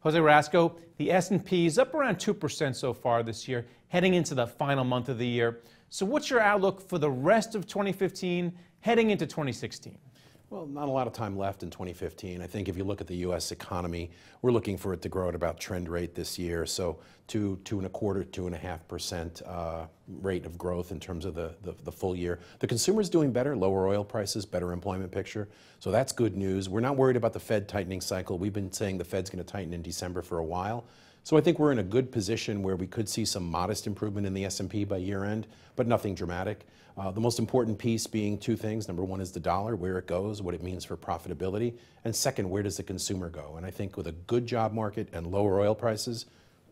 Jose Rasco, the S&P is up around 2% so far this year, heading into the final month of the year. So what's your outlook for the rest of 2015 heading into 2016? Well, not a lot of time left in 2015. I think if you look at the U.S. economy, we're looking for it to grow at about trend rate this year. So two, two and a quarter, two and a half percent uh, rate of growth in terms of the, the, the full year. The consumer's doing better, lower oil prices, better employment picture. So that's good news. We're not worried about the Fed tightening cycle. We've been saying the Fed's going to tighten in December for a while. So I think we're in a good position where we could see some modest improvement in the S&P by year end, but nothing dramatic. Uh, the most important piece being two things. Number one is the dollar, where it goes, what it means for profitability. And second, where does the consumer go? And I think with a good job market and lower oil prices,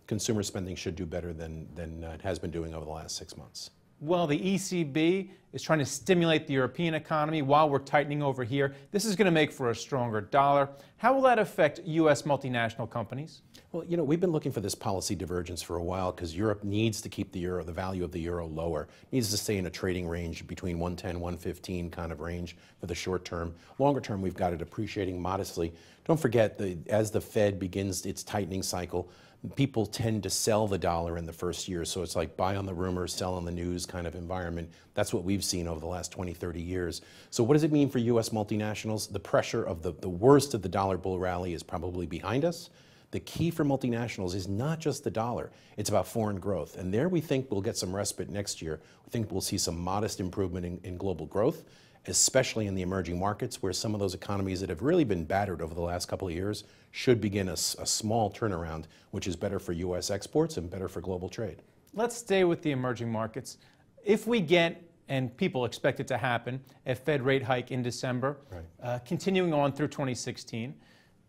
consumer spending should do better than, than uh, it has been doing over the last six months. Well, the ECB is trying to stimulate the European economy while we're tightening over here. This is going to make for a stronger dollar. How will that affect U.S. multinational companies? Well, you know, we've been looking for this policy divergence for a while because Europe needs to keep the euro, the value of the euro lower. It needs to stay in a trading range between 110, 115 kind of range for the short term. Longer term, we've got it appreciating modestly. Don't forget, the, as the Fed begins its tightening cycle, people tend to sell the dollar in the first year. So it's like buy on the rumors, sell on the news kind of environment. That's what we've seen over the last 20, 30 years. So what does it mean for U.S. multinationals? The pressure of the, the worst of the dollar bull rally is probably behind us. The key for multinationals is not just the dollar, it's about foreign growth. And there we think we'll get some respite next year. We think we'll see some modest improvement in, in global growth especially in the emerging markets where some of those economies that have really been battered over the last couple of years should begin a, a, small turnaround, which is better for U.S. exports and better for global trade. Let's stay with the emerging markets. If we get, and people expect it to happen, a Fed rate hike in December, right. uh, continuing on through 2016,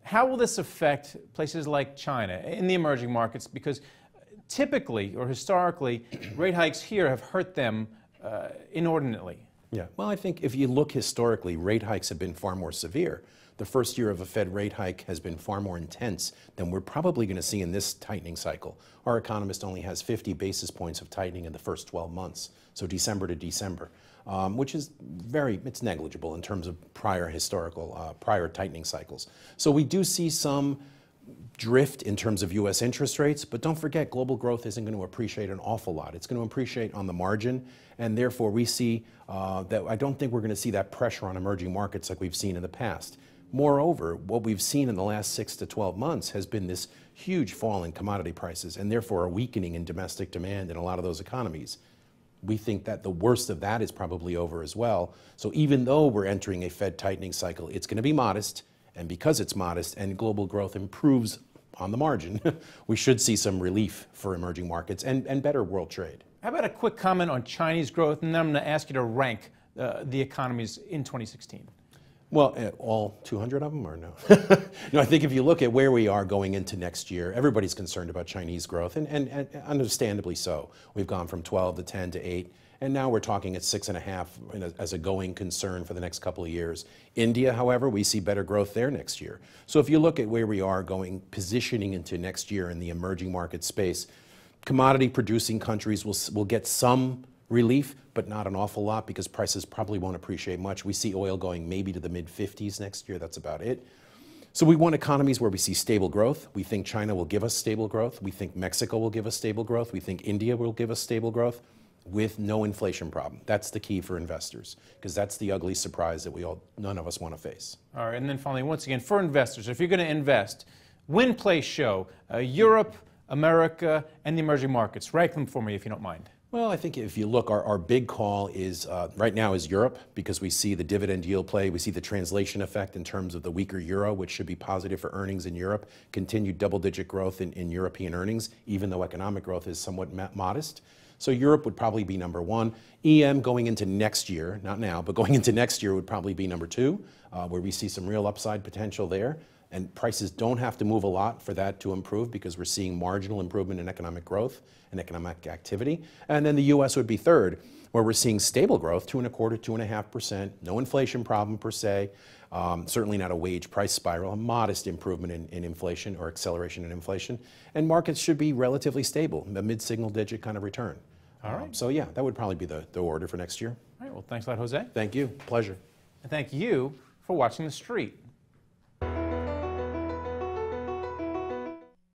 how will this affect places like China in the emerging markets? Because typically or historically, rate hikes here have hurt them uh, inordinately. Yeah, well, I think if you look historically, rate hikes have been far more severe. The first year of a Fed rate hike has been far more intense than we're probably going to see in this tightening cycle. Our economist only has 50 basis points of tightening in the first 12 months, so December to December, um, which is very, it's negligible in terms of prior historical, uh, prior tightening cycles. So we do see some drift in terms of U.S. interest rates, but don't forget global growth isn't going to appreciate an awful lot. It's going to appreciate on the margin, and therefore we see uh, that I don't think we're going to see that pressure on emerging markets like we've seen in the past. Moreover, what we've seen in the last six to 12 months has been this huge fall in commodity prices and therefore a weakening in domestic demand in a lot of those economies. We think that the worst of that is probably over as well. So even though we're entering a Fed tightening cycle, it's going to be modest. And because it's modest and global growth improves on the margin, we should see some relief for emerging markets and, and better world trade. How about a quick comment on Chinese growth? And then I'm going to ask you to rank uh, the economies in 2016. Well, uh, all 200 of them, or no? no, I think if you look at where we are going into next year, everybody's concerned about Chinese growth, and, and, and understandably so. We've gone from 12 to 10 to 8. And now we're talking at six and a half as a going concern for the next couple of years. India, however, we see better growth there next year. So if you look at where we are going, positioning into next year in the emerging market space, commodity producing countries will, will get some relief, but not an awful lot because prices probably won't appreciate much. We see oil going maybe to the mid 50s next year. That's about it. So we want economies where we see stable growth. We think China will give us stable growth. We think Mexico will give us stable growth. We think India will give us stable growth with no inflation problem. That's the key for investors because that's the ugly surprise that we all none of us want to face. All right, and then finally, once again, for investors, if you're going to invest, win, play, show, uh, Europe, America, and the emerging markets. Rank them for me if you don't mind. Well, I think if you look, our, our big call is uh, right now is Europe because we see the dividend yield play. We see the translation effect in terms of the weaker euro, which should be positive for earnings in Europe. Continued double digit growth in, in European earnings, even though economic growth is somewhat modest. So Europe would probably be number one. EM going into next year, not now, but going into next year would probably be number two, uh, where we see some real upside potential there. And prices don't have to move a lot for that to improve because we're seeing marginal improvement in economic growth and economic activity. And then the US would be third, where we're seeing stable growth, two and a quarter, two and a half percent, no inflation problem per se, um, certainly not a wage price spiral, a modest improvement in, in, inflation or acceleration in inflation. And markets should be relatively stable, a mid single digit kind of return. All right. Um, so, yeah, that would probably be the, the order for next year. All right. Well, thanks a lot, Jose. Thank you. Pleasure. And thank you for watching The Street.